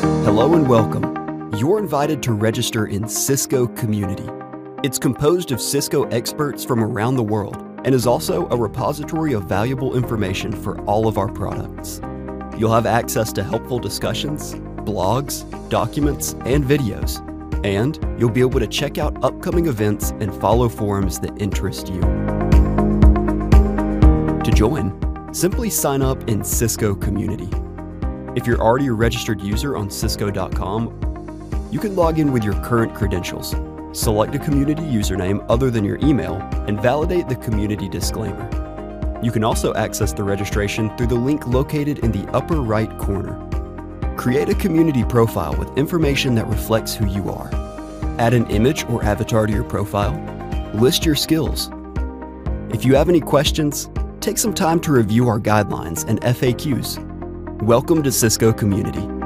Hello and welcome. You're invited to register in Cisco Community. It's composed of Cisco experts from around the world and is also a repository of valuable information for all of our products. You'll have access to helpful discussions, blogs, documents, and videos. And you'll be able to check out upcoming events and follow forums that interest you. To join, simply sign up in Cisco Community. If you're already a registered user on Cisco.com, you can log in with your current credentials, select a community username other than your email, and validate the community disclaimer. You can also access the registration through the link located in the upper right corner. Create a community profile with information that reflects who you are. Add an image or avatar to your profile. List your skills. If you have any questions, take some time to review our guidelines and FAQs. Welcome to Cisco Community.